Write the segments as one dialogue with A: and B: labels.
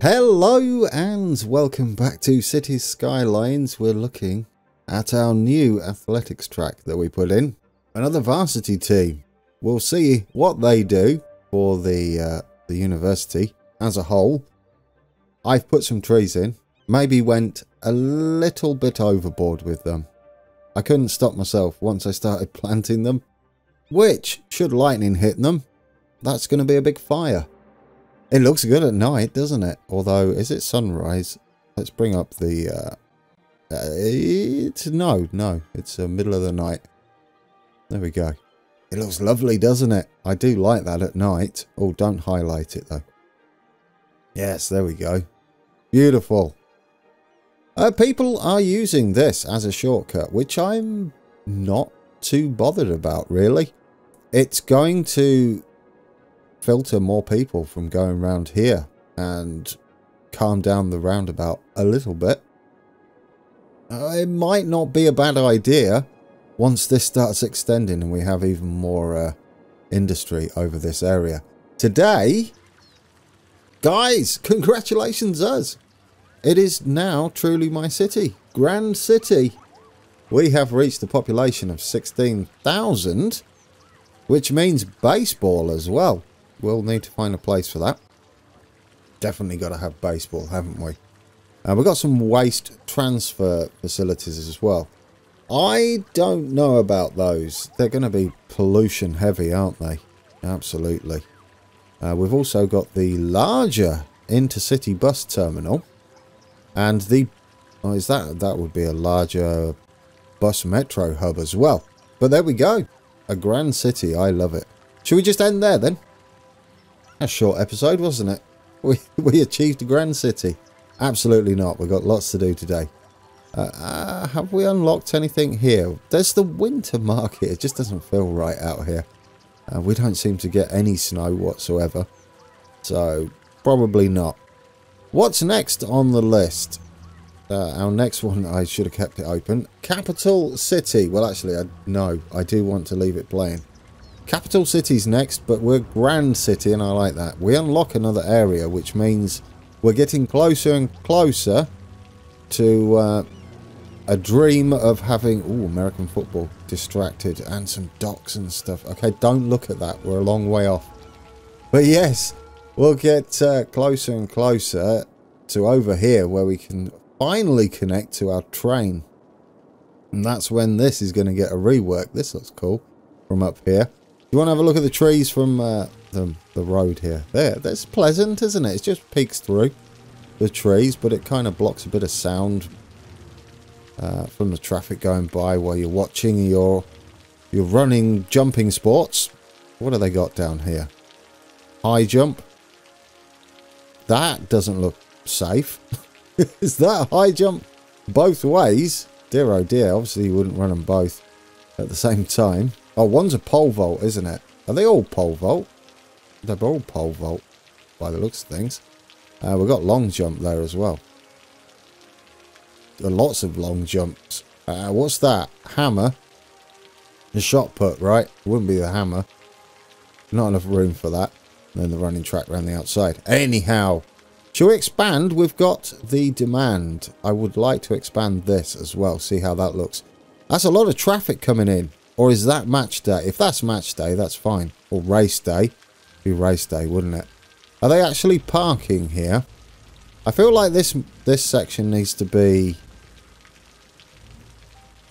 A: Hello and welcome back to Cities Skylines. We're looking at our new athletics track that we put in. Another varsity team. We'll see what they do for the uh, the university as a whole. I've put some trees in. Maybe went a little bit overboard with them. I couldn't stop myself once I started planting them. Which, should lightning hit them, that's going to be a big fire. It looks good at night, doesn't it? Although, is it sunrise? Let's bring up the... Uh, uh, it's no, no. It's uh, middle of the night. There we go. It looks lovely, doesn't it? I do like that at night. Oh, don't highlight it, though. Yes, there we go. Beautiful. Uh, people are using this as a shortcut, which I'm not too bothered about, really. It's going to filter more people from going around here and calm down the roundabout a little bit. Uh, it might not be a bad idea once this starts extending and we have even more uh, industry over this area. Today, guys, congratulations us. It is now truly my city. Grand City. We have reached a population of 16,000, which means baseball as well. We'll need to find a place for that. Definitely got to have baseball, haven't we? Uh, we've got some waste transfer facilities as well. I don't know about those. They're going to be pollution heavy, aren't they? Absolutely. Uh, we've also got the larger intercity bus terminal. And the... Oh, is that... That would be a larger bus metro hub as well. But there we go. A grand city. I love it. Should we just end there then? A short episode, wasn't it? We, we achieved a grand city. Absolutely not. We've got lots to do today. Uh, uh, have we unlocked anything here? There's the winter market. It just doesn't feel right out here. Uh, we don't seem to get any snow whatsoever. So, probably not. What's next on the list? Uh, our next one, I should have kept it open. Capital City. Well, actually, I, no. I do want to leave it playing. Capital City's next, but we're Grand City, and I like that. We unlock another area, which means we're getting closer and closer to uh, a dream of having... oh American football. Distracted. And some docks and stuff. Okay, don't look at that. We're a long way off. But yes, we'll get uh, closer and closer to over here where we can finally connect to our train. And that's when this is going to get a rework. This looks cool from up here. You want to have a look at the trees from uh, the, the road here? There, that's pleasant, isn't it? It just peeks through the trees, but it kind of blocks a bit of sound uh, from the traffic going by while you're watching your your running jumping sports. What have they got down here? High jump. That doesn't look safe. Is that a high jump both ways? Dear oh dear, obviously you wouldn't run them both at the same time. Oh, one's a pole vault, isn't it? Are they all pole vault? They're all pole vault by the looks of things. Uh, we've got long jump there as well. There lots of long jumps. Uh, what's that? Hammer. The shot put, right? Wouldn't be the hammer. Not enough room for that. And then the running track around the outside. Anyhow, shall we expand? We've got the demand. I would like to expand this as well. See how that looks. That's a lot of traffic coming in. Or is that match day? If that's match day, that's fine. Or race day. Be race day, wouldn't it? Are they actually parking here? I feel like this this section needs to be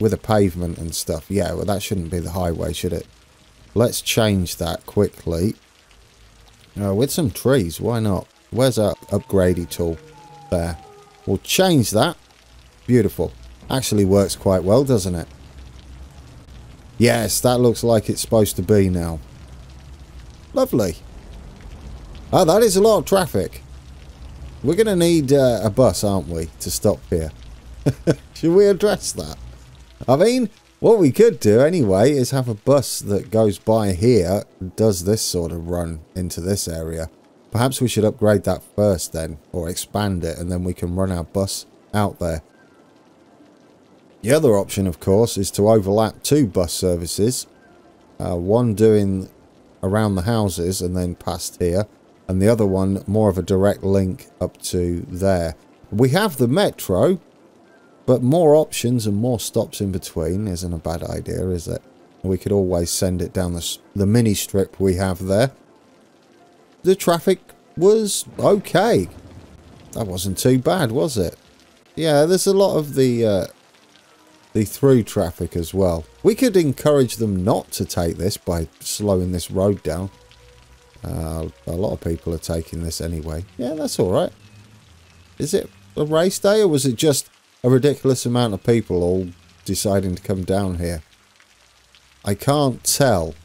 A: with a pavement and stuff. Yeah, well that shouldn't be the highway, should it? Let's change that quickly. Uh, with some trees, why not? Where's our upgradey tool? There. We'll change that. Beautiful. Actually works quite well, doesn't it? Yes, that looks like it's supposed to be now. Lovely. Oh, that is a lot of traffic. We're going to need uh, a bus, aren't we, to stop here? Should we address that? I mean, what we could do anyway is have a bus that goes by here, and does this sort of run into this area. Perhaps we should upgrade that first then, or expand it, and then we can run our bus out there. The other option, of course, is to overlap two bus services. Uh, one doing around the houses and then past here. and the other one more of a direct link up to there. We have the metro, but more options and more stops in between isn't a bad idea, is it? We could always send it down the, the mini strip we have there. The traffic was okay. That wasn't too bad, was it? Yeah, there's a lot of the uh, the through traffic as well. We could encourage them not to take this by slowing this road down. Uh, a lot of people are taking this anyway. Yeah, that's all right. Is it a race day or was it just a ridiculous amount of people all deciding to come down here? I can't tell.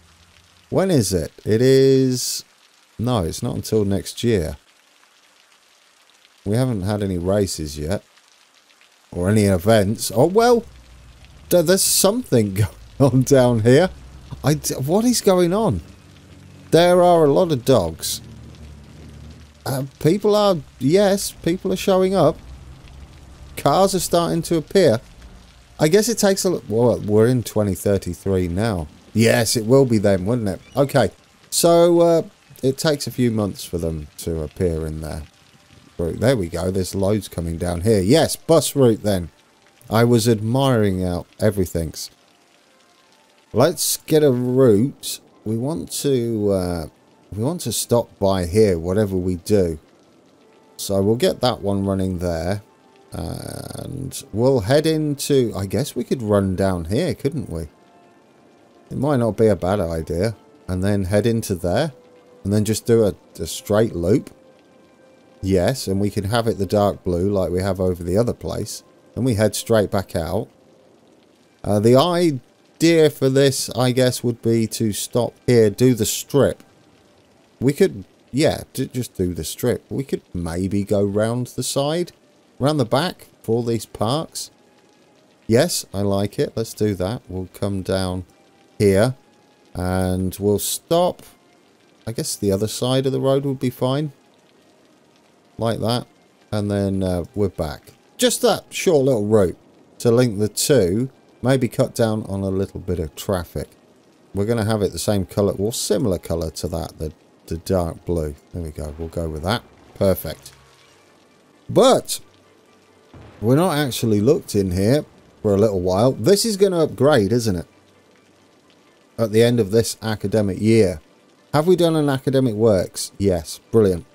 A: When is it? It is... No, it's not until next year. We haven't had any races yet. Or any events. Oh, well, there's something going on down here. I, what is going on? There are a lot of dogs. Uh, people are, yes, people are showing up. Cars are starting to appear. I guess it takes a well, we're in 2033 now. Yes, it will be then, wouldn't it? Okay, so uh, it takes a few months for them to appear in there. There we go, there's loads coming down here. Yes, bus route then. I was admiring out everything's. Let's get a route. We want to uh, we want to stop by here, whatever we do. So we'll get that one running there. And we'll head into... I guess we could run down here, couldn't we? It might not be a bad idea. And then head into there. And then just do a, a straight loop. Yes, and we can have it the dark blue like we have over the other place. And we head straight back out. Uh, the idea for this, I guess, would be to stop here, do the strip. We could, yeah, just do the strip. We could maybe go round the side, round the back for all these parks. Yes, I like it. Let's do that. We'll come down here and we'll stop. I guess the other side of the road would be fine. Like that. And then uh, we're back just that short little route to link the two, maybe cut down on a little bit of traffic. We're going to have it the same colour, or similar colour to that, the, the dark blue. There we go, we'll go with that. Perfect. But, we're not actually looked in here for a little while. This is going to upgrade, isn't it? At the end of this academic year. Have we done an academic works? Yes, brilliant.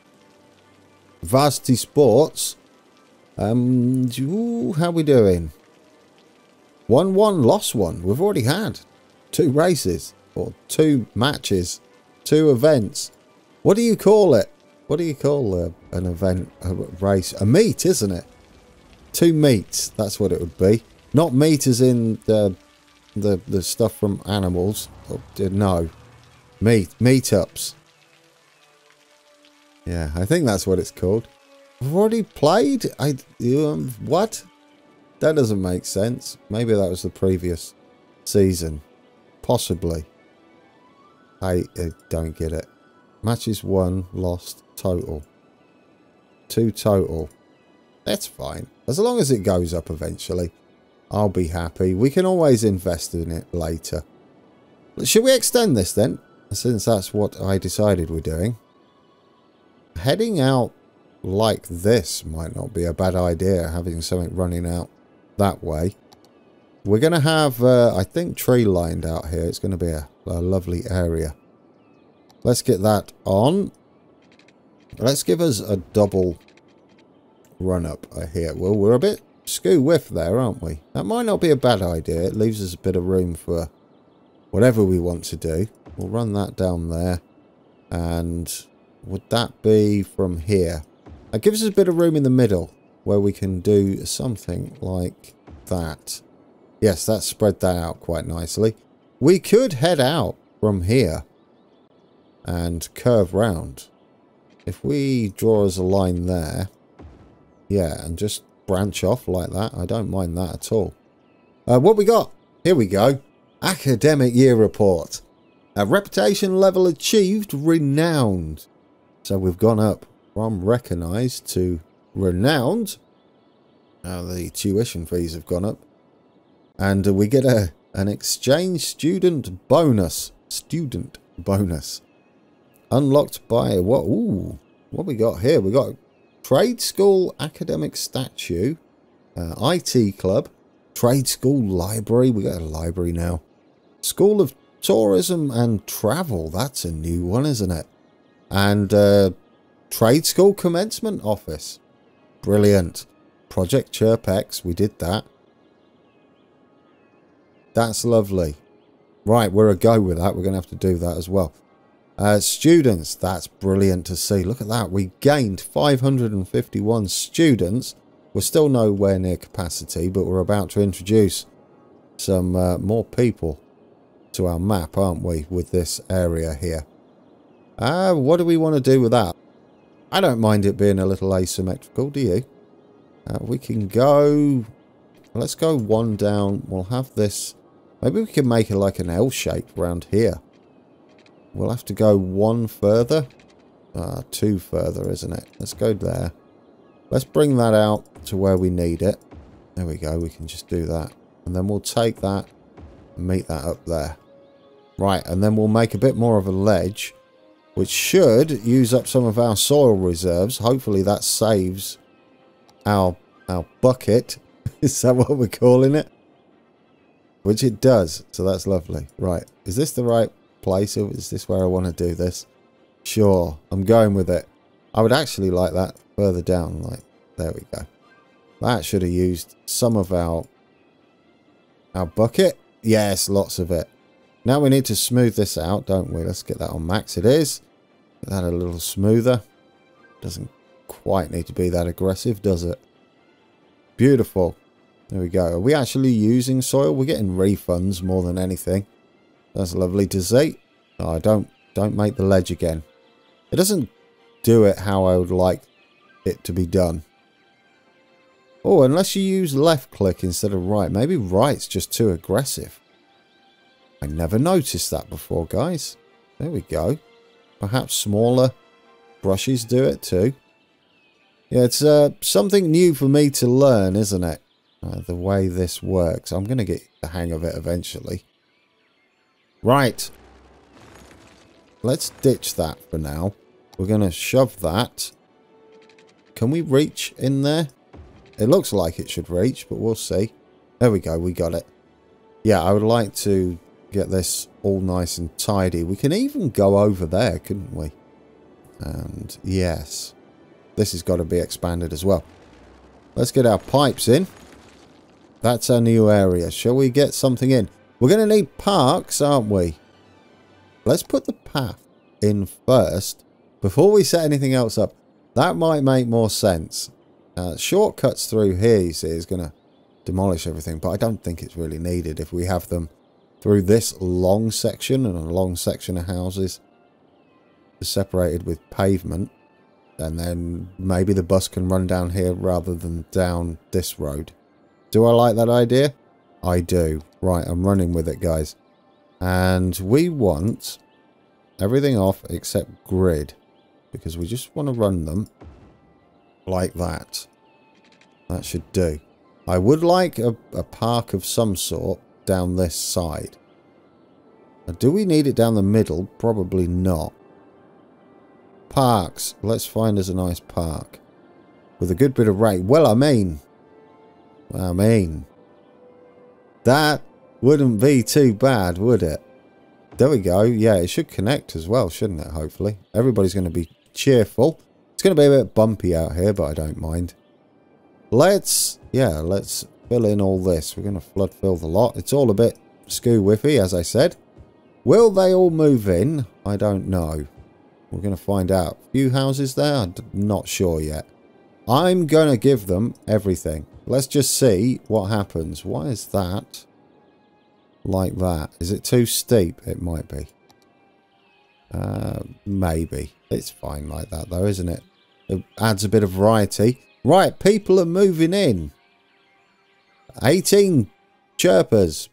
A: Varsity Sports um, ooh, how we doing? 1-1, lost one. We've already had two races, or two matches, two events. What do you call it? What do you call a, an event, a race? A meet, isn't it? Two meets, that's what it would be. Not meat as in the, the, the stuff from animals. Oh, no. Meet, meetups. Yeah, I think that's what it's called. I've already played? I um, What? That doesn't make sense. Maybe that was the previous season. Possibly. I, I don't get it. Matches won, lost, total. Two total. That's fine. As long as it goes up eventually, I'll be happy. We can always invest in it later. Should we extend this then? Since that's what I decided we're doing. Heading out like this might not be a bad idea, having something running out that way. We're going to have, uh, I think, tree lined out here. It's going to be a, a lovely area. Let's get that on. Let's give us a double run up here. Well, we're a bit skew whiff there, aren't we? That might not be a bad idea. It leaves us a bit of room for whatever we want to do. We'll run that down there. And would that be from here? It gives us a bit of room in the middle where we can do something like that. Yes, that spread that out quite nicely. We could head out from here and curve round. If we draw us a line there, yeah, and just branch off like that, I don't mind that at all. Uh, what we got? Here we go. Academic Year Report. A reputation level achieved, renowned. So we've gone up from recognised to renowned. Now the tuition fees have gone up. And we get a an exchange student bonus. Student bonus. Unlocked by what? Ooh, what we got here? We got trade school academic statue, uh, IT club, trade school library. We got a library now. School of tourism and travel. That's a new one, isn't it? And uh, trade school commencement office. Brilliant. Project Chirpex. We did that. That's lovely. Right, we're a go with that. We're going to have to do that as well. Uh, students, that's brilliant to see. Look at that. We gained 551 students. We're still nowhere near capacity, but we're about to introduce some uh, more people to our map, aren't we, with this area here. Uh, what do we want to do with that? I don't mind it being a little asymmetrical, do you? Uh, we can go... Let's go one down. We'll have this... Maybe we can make it like an L shape around here. We'll have to go one further. Uh, two further, isn't it? Let's go there. Let's bring that out to where we need it. There we go. We can just do that. And then we'll take that and meet that up there. Right, and then we'll make a bit more of a ledge, which should use up some of our soil reserves. Hopefully that saves our, our bucket. Is that what we're calling it? Which it does, so that's lovely. Right, is this the right place? Is this where I want to do this? Sure, I'm going with it. I would actually like that further down. Like, there we go. That should have used some of our our bucket. Yes, lots of it. Now we need to smooth this out, don't we? Let's get that on max. It is. That a little smoother. Doesn't quite need to be that aggressive, does it? Beautiful. There we go. Are we actually using soil? We're getting refunds more than anything. That's lovely to see. Oh, don't don't make the ledge again. It doesn't do it how I would like it to be done. Oh, unless you use left click instead of right. Maybe right's just too aggressive. I never noticed that before, guys. There we go. Perhaps smaller brushes do it too. Yeah, it's uh, something new for me to learn, isn't it? Uh, the way this works. I'm going to get the hang of it eventually. Right. Let's ditch that for now. We're going to shove that. Can we reach in there? It looks like it should reach, but we'll see. There we go. We got it. Yeah, I would like to get this all nice and tidy. We can even go over there, couldn't we? And yes, this has got to be expanded as well. Let's get our pipes in. That's our new area. Shall we get something in? We're going to need parks, aren't we? Let's put the path in first before we set anything else up. That might make more sense. Uh, shortcuts through here, you see, is going to demolish everything. But I don't think it's really needed if we have them through this long section and a long section of houses separated with pavement. And then maybe the bus can run down here rather than down this road. Do I like that idea? I do. Right, I'm running with it, guys. And we want everything off except grid. Because we just want to run them like that. That should do. I would like a, a park of some sort down this side. Now, do we need it down the middle? Probably not. Parks. Let's find us a nice park. With a good bit of rate. Well, I mean. I mean. That wouldn't be too bad, would it? There we go. Yeah, it should connect as well, shouldn't it, hopefully? Everybody's going to be cheerful. It's going to be a bit bumpy out here, but I don't mind. Let's, yeah, let's fill in all this. We're going to flood fill the lot. It's all a bit skoo whiffy, as I said. Will they all move in? I don't know. We're going to find out. A few houses there? I'm not sure yet. I'm going to give them everything. Let's just see what happens. Why is that like that? Is it too steep? It might be. Uh, maybe. It's fine like that though, isn't it? It adds a bit of variety. Right, people are moving in. 18 chirpers.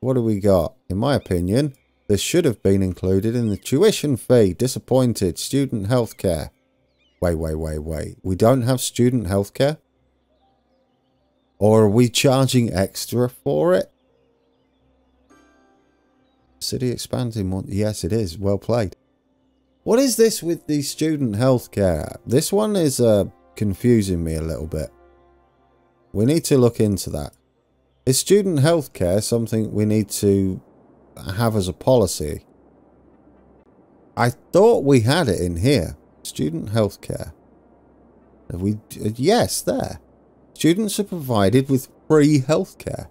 A: What do we got? In my opinion, this should have been included in the tuition fee. Disappointed. Student healthcare. Wait, wait, wait, wait. We don't have student healthcare? Or are we charging extra for it? City expanding. one. Yes, it is. Well played. What is this with the student healthcare? This one is uh, confusing me a little bit. We need to look into that. Is student healthcare something we need to have as a policy? I thought we had it in here. Student healthcare. Have we? Yes, there. Students are provided with free healthcare.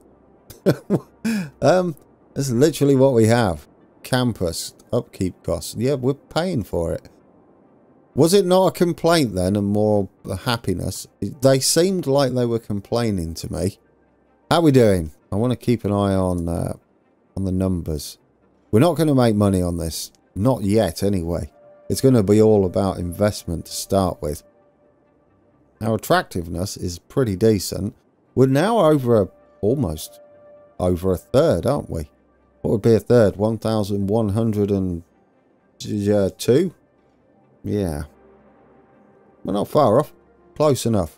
A: um, that's literally what we have. Campus upkeep costs. Yeah, we're paying for it. Was it not a complaint then and more happiness? They seemed like they were complaining to me. How we doing? I want to keep an eye on uh, on the numbers. We're not going to make money on this. Not yet, anyway. It's going to be all about investment to start with. Our attractiveness is pretty decent. We're now over a, almost over a third, aren't we? What would be a third? 1,102? Yeah. We're not far off. Close enough.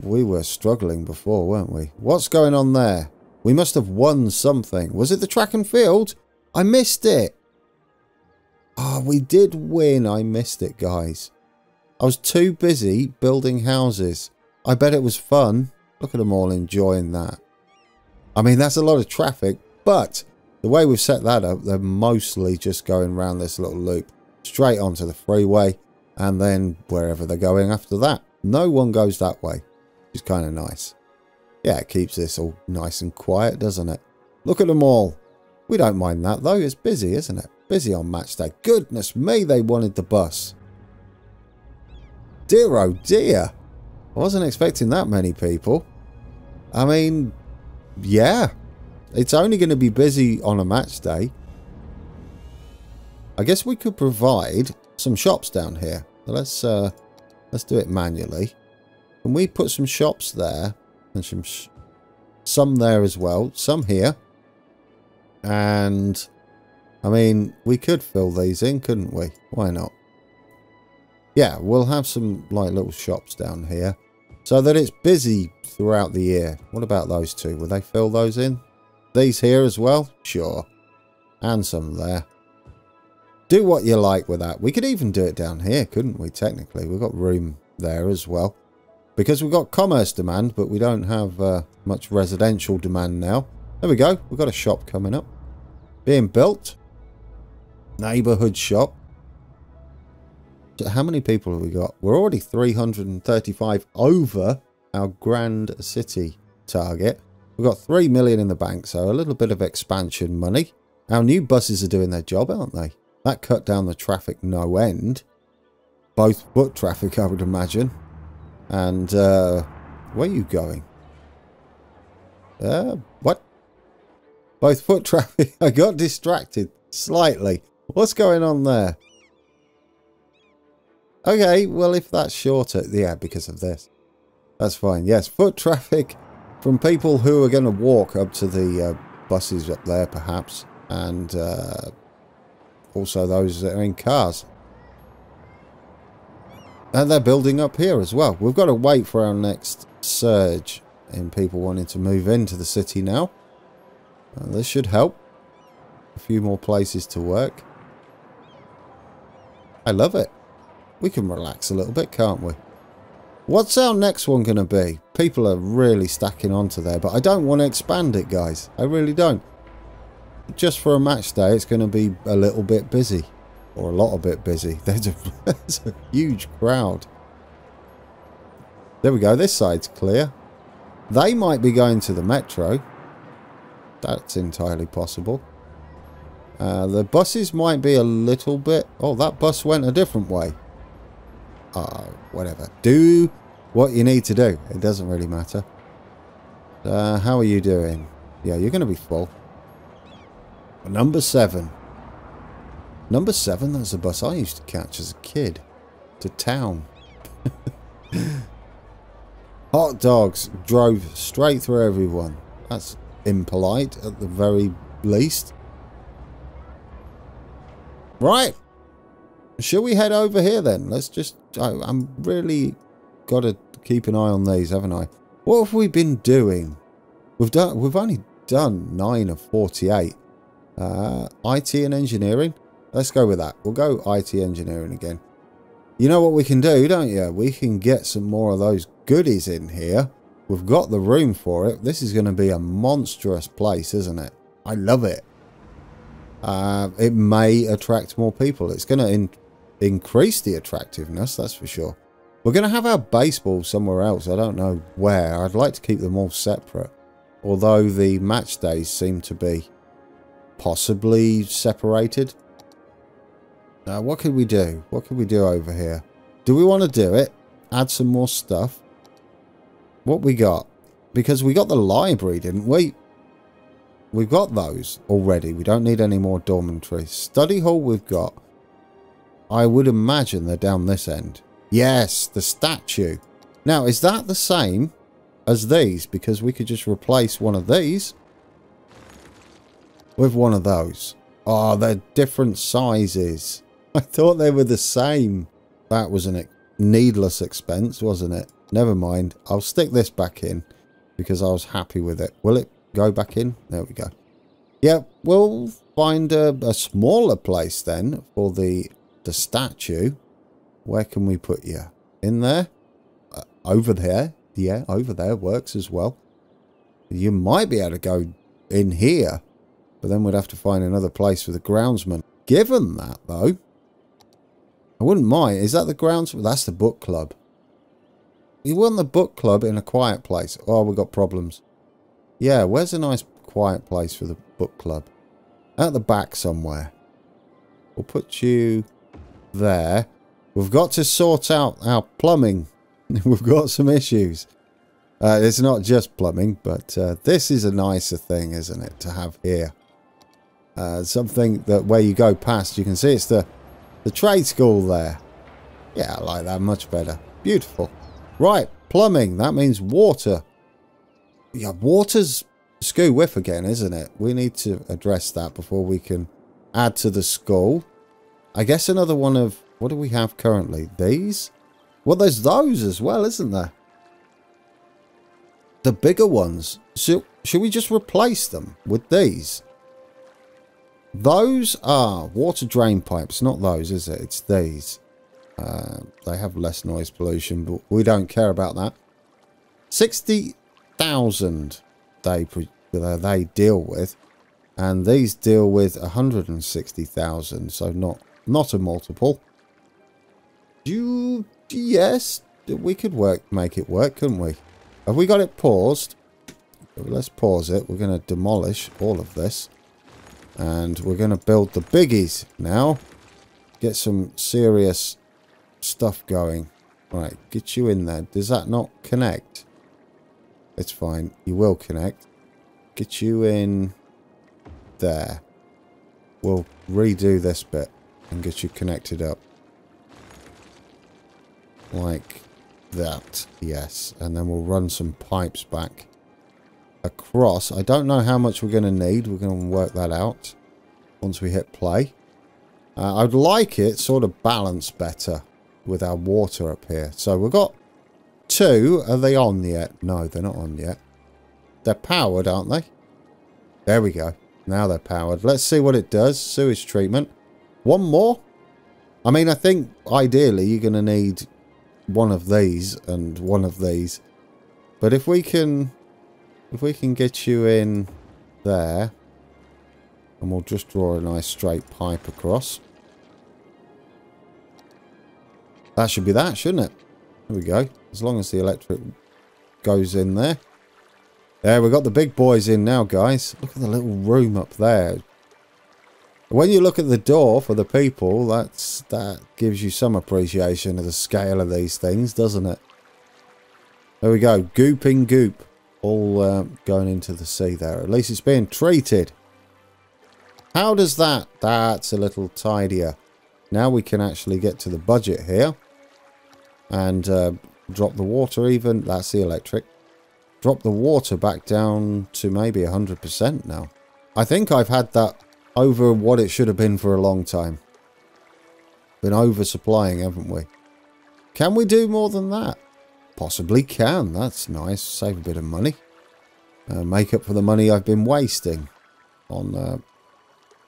A: We were struggling before, weren't we? What's going on there? We must have won something. Was it the track and field? I missed it. Oh, we did win. I missed it, guys. I was too busy building houses. I bet it was fun. Look at them all enjoying that. I mean, that's a lot of traffic, but the way we've set that up, they're mostly just going around this little loop, straight onto the freeway, and then wherever they're going after that. No one goes that way, which is kind of nice. Yeah, it keeps this all nice and quiet, doesn't it? Look at them all. We don't mind that, though. It's busy, isn't it? Busy on match day. Goodness me, they wanted the bus. Dear oh dear. I wasn't expecting that many people. I mean, yeah. It's only going to be busy on a match day. I guess we could provide some shops down here. Let's uh, let's do it manually. Can we put some shops there and some sh some there as well, some here, and I mean we could fill these in, couldn't we? Why not? Yeah, we'll have some like little shops down here so that it's busy throughout the year. What about those two? Will they fill those in? These here as well? Sure. And some there. Do what you like with that. We could even do it down here, couldn't we, technically? We've got room there as well. Because we've got commerce demand, but we don't have uh, much residential demand now. There we go. We've got a shop coming up. Being built. Neighbourhood shop. So how many people have we got? We're already 335 over our grand city target. We've got 3 million in the bank, so a little bit of expansion money. Our new buses are doing their job, aren't they? That cut down the traffic no end. Both foot traffic, I would imagine. And, uh, where are you going? Uh, what? Both foot traffic. I got distracted slightly. What's going on there? Okay, well, if that's shorter, yeah, because of this. That's fine. Yes, foot traffic from people who are going to walk up to the uh, buses up there, perhaps, and uh, also those that are in cars. And they're building up here as well. We've got to wait for our next surge in people wanting to move into the city now. Uh, this should help. A few more places to work. I love it we can relax a little bit, can't we? What's our next one going to be? People are really stacking onto there, but I don't want to expand it, guys. I really don't. Just for a match day, it's going to be a little bit busy. Or a lot of bit busy. There's a, there's a huge crowd. There we go. This side's clear. They might be going to the metro. That's entirely possible. Uh, the buses might be a little bit... Oh, that bus went a different way uh, whatever. Do what you need to do. It doesn't really matter. Uh, how are you doing? Yeah, you're going to be full. Number seven. Number seven, that's a bus I used to catch as a kid. To town. Hot dogs drove straight through everyone. That's impolite at the very least. Right. Shall we head over here then? Let's just... I, I'm really got to keep an eye on these, haven't I? What have we been doing? We've done. We've only done 9 of 48. Uh, IT and engineering. Let's go with that. We'll go IT engineering again. You know what we can do, don't you? We can get some more of those goodies in here. We've got the room for it. This is going to be a monstrous place, isn't it? I love it. Uh, it may attract more people. It's going to in increase the attractiveness, that's for sure. We're going to have our baseball somewhere else. I don't know where. I'd like to keep them all separate. Although the match days seem to be possibly separated. Now, what could we do? What could we do over here? Do we want to do it? Add some more stuff? What we got? Because we got the library, didn't we? We've got those already. We don't need any more dormitories. Study hall we've got. I would imagine they're down this end. Yes, the statue. Now, is that the same as these? Because we could just replace one of these with one of those. Oh, they're different sizes. I thought they were the same. That was a needless expense, wasn't it? Never mind. I'll stick this back in because I was happy with it. Will it go back in? There we go. Yeah, we'll find a, a smaller place then for the, the statue. Where can we put you? In there? Uh, over there? Yeah, over there works as well. You might be able to go in here, but then we'd have to find another place for the groundsman. Given that, though, I wouldn't mind. Is that the groundsman? That's the book club. You want the book club in a quiet place. Oh, we've got problems. Yeah, where's a nice quiet place for the book club? At the back somewhere. We'll put you there. We've got to sort out our plumbing. We've got some issues. Uh, it's not just plumbing, but uh, this is a nicer thing, isn't it, to have here. Uh, something that where you go past, you can see it's the, the trade school there. Yeah, I like that much better. Beautiful. Right, plumbing. That means water. Yeah, water's school whiff again, isn't it? We need to address that before we can add to the school. I guess another one of what do we have currently? These? Well, there's those as well, isn't there? The bigger ones. So, should we just replace them with these? Those are water drain pipes. Not those, is it? It's these. Uh, they have less noise pollution, but we don't care about that. 60,000 they, uh, they deal with. And these deal with 160,000, so not, not a multiple. You, yes, we could work, make it work, couldn't we? Have we got it paused? Let's pause it. We're going to demolish all of this. And we're going to build the biggies now. Get some serious stuff going. Right, get you in there. Does that not connect? It's fine. You will connect. Get you in there. We'll redo this bit and get you connected up like that. Yes. And then we'll run some pipes back across. I don't know how much we're going to need. We're going to work that out once we hit play. Uh, I'd like it sort of balanced better with our water up here. So we've got two. Are they on yet? No, they're not on yet. They're powered, aren't they? There we go. Now they're powered. Let's see what it does. Sewage treatment. One more? I mean, I think ideally you're going to need one of these and one of these. But if we can, if we can get you in there, and we'll just draw a nice straight pipe across. That should be that, shouldn't it? There we go. As long as the electric goes in there. There, we've got the big boys in now, guys. Look at the little room up there. When you look at the door for the people, that's that gives you some appreciation of the scale of these things, doesn't it? There we go, gooping goop, all uh, going into the sea there. At least it's being treated. How does that? That's a little tidier. Now we can actually get to the budget here. And uh, drop the water even. That's the electric. Drop the water back down to maybe 100% now. I think I've had that over what it should have been for a long time. Been oversupplying, haven't we? Can we do more than that? Possibly can. That's nice. Save a bit of money. Uh, make up for the money I've been wasting on uh,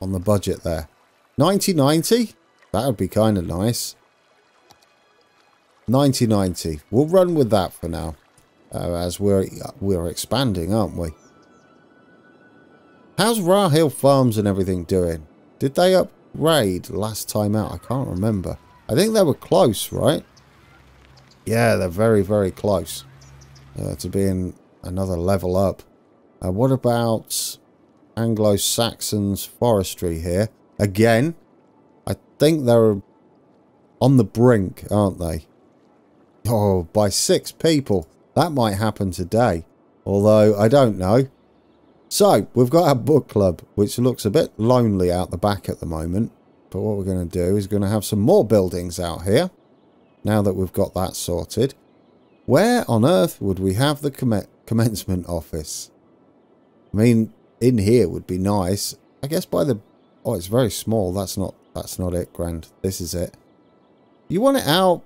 A: on the budget there. 9090? That would be kind of nice. 9090. We'll run with that for now. Uh, as we're, we're expanding, aren't we? How's Rahil Farms and everything doing? Did they upgrade last time out? I can't remember. I think they were close, right? Yeah, they're very, very close uh, to being another level up. Uh, what about Anglo-Saxons forestry here? Again, I think they're on the brink, aren't they? Oh, by six people. That might happen today. Although, I don't know. So, we've got our book club, which looks a bit lonely out the back at the moment. But what we're going to do is going to have some more buildings out here. Now that we've got that sorted. Where on earth would we have the comm commencement office? I mean, in here would be nice. I guess by the... Oh, it's very small. That's not that's not it, Grand. This is it. You want it out...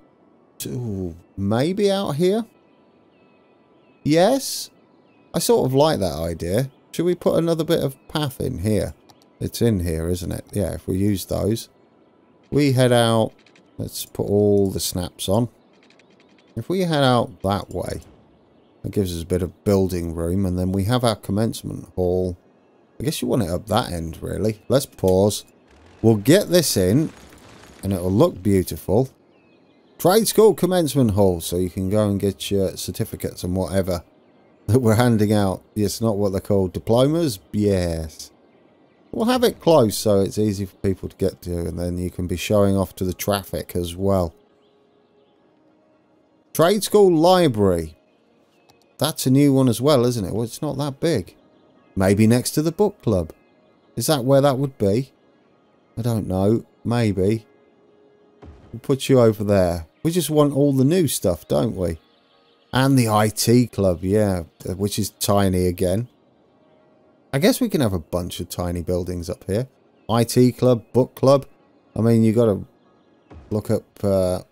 A: To, maybe out here? Yes? I sort of like that idea. Should we put another bit of path in here? It's in here, isn't it? Yeah, if we use those. We head out. Let's put all the snaps on. If we head out that way, that gives us a bit of building room. And then we have our commencement hall. I guess you want it up that end, really. Let's pause. We'll get this in. And it'll look beautiful. Trade school commencement hall. So you can go and get your certificates and whatever that we're handing out. It's not what they're called. Diplomas? Yes. We'll have it close so it's easy for people to get to and then you can be showing off to the traffic as well. Trade School Library. That's a new one as well, isn't it? Well, it's not that big. Maybe next to the book club. Is that where that would be? I don't know. Maybe. We'll put you over there. We just want all the new stuff, don't we? And the IT club, yeah, which is tiny again. I guess we can have a bunch of tiny buildings up here. IT club, book club. I mean, you got to look up uh,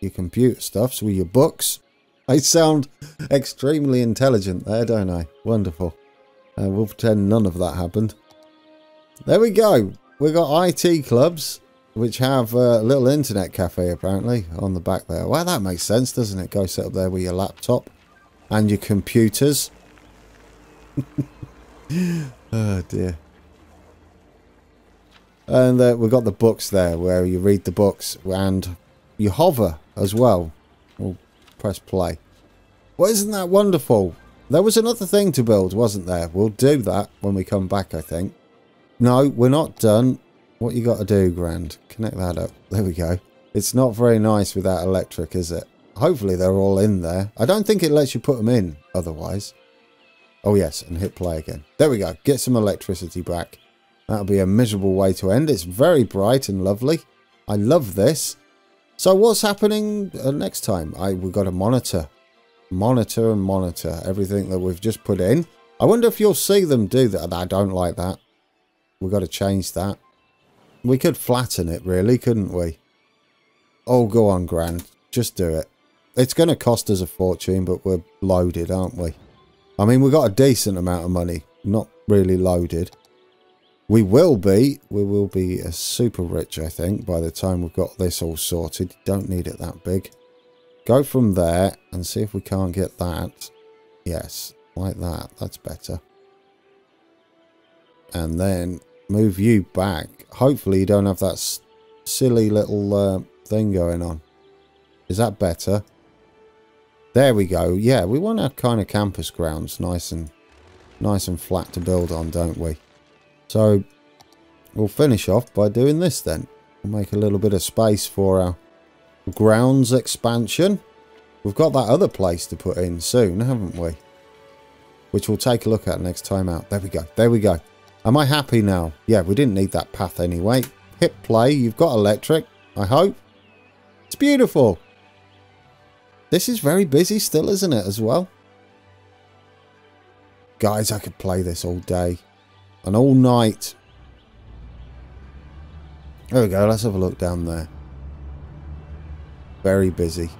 A: your computer stuff, so your books. I sound extremely intelligent there, don't I? Wonderful. Uh, we'll pretend none of that happened. There we go. We've got IT clubs which have a little internet cafe apparently on the back there. Well, that makes sense, doesn't it? Go sit up there with your laptop and your computers. oh dear. And uh, we've got the books there where you read the books and you hover as well. We'll press play. Well, isn't that wonderful? There was another thing to build, wasn't there? We'll do that when we come back, I think. No, we're not done. What you got to do, Grand? Connect that up. There we go. It's not very nice without electric, is it? Hopefully they're all in there. I don't think it lets you put them in otherwise. Oh yes, and hit play again. There we go. Get some electricity back. That'll be a miserable way to end. It's very bright and lovely. I love this. So what's happening uh, next time? I We've got to monitor. Monitor and monitor everything that we've just put in. I wonder if you'll see them do that. I don't like that. We've got to change that. We could flatten it, really, couldn't we? Oh, go on, Grand. Just do it. It's going to cost us a fortune, but we're loaded, aren't we? I mean, we've got a decent amount of money. Not really loaded. We will be. We will be a super rich, I think, by the time we've got this all sorted. Don't need it that big. Go from there and see if we can't get that. Yes, like that. That's better. And then move you back. Hopefully you don't have that silly little uh, thing going on. Is that better? There we go. Yeah, we want our kind of campus grounds nice and nice and flat to build on, don't we? So we'll finish off by doing this then. We'll make a little bit of space for our grounds expansion. We've got that other place to put in soon, haven't we? Which we'll take a look at next time out. There we go. There we go. Am I happy now? Yeah, we didn't need that path anyway. Hit play. You've got electric, I hope. It's beautiful. This is very busy still, isn't it, as well? Guys, I could play this all day. And all night. There we go. Let's have a look down there. Very busy.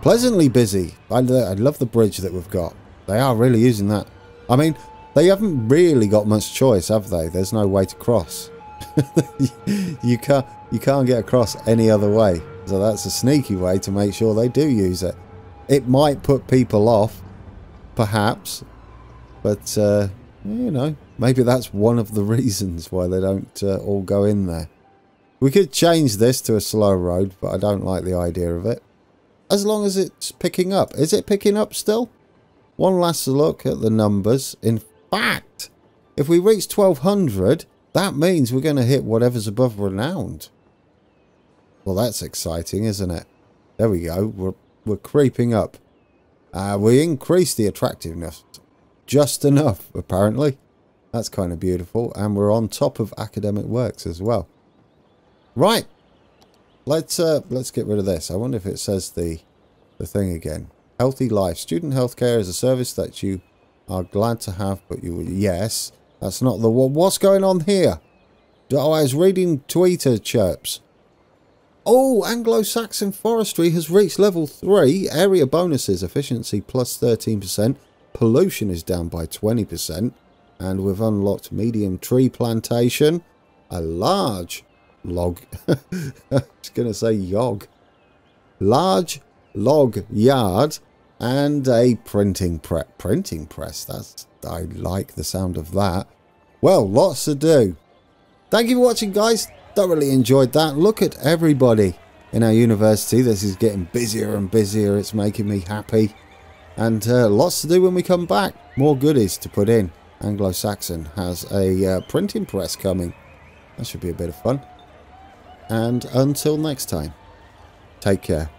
A: Pleasantly busy. I, I love the bridge that we've got. They are really using that. I mean, they haven't really got much choice, have they? There's no way to cross. you can't you can't get across any other way. So that's a sneaky way to make sure they do use it. It might put people off, perhaps, but uh, you know, maybe that's one of the reasons why they don't uh, all go in there. We could change this to a slow road, but I don't like the idea of it. As long as it's picking up. Is it picking up still? One last look at the numbers. In fact, if we reach 1200, that means we're going to hit whatever's above renowned. Well, that's exciting, isn't it? There we go. We're, we're creeping up. Uh, we increased the attractiveness just enough, apparently. That's kind of beautiful. And we're on top of academic works as well. Right. Let's uh, let's get rid of this. I wonder if it says the the thing again. Healthy life. Student healthcare is a service that you are glad to have, but you yes, that's not the one. What's going on here? Oh, I was reading Twitter chirps. Oh, Anglo-Saxon forestry has reached level 3. Area bonuses, efficiency plus 13%. Pollution is down by 20%. And we've unlocked medium tree plantation. A large log. I was going to say yog. Large log yard and a printing pre printing press. That's I like the sound of that. Well, lots to do. Thank you for watching, guys. Thoroughly enjoyed that. Look at everybody in our university. This is getting busier and busier. It's making me happy. And uh, lots to do when we come back. More goodies to put in. Anglo-Saxon has a uh, printing press coming. That should be a bit of fun. And until next time, take care.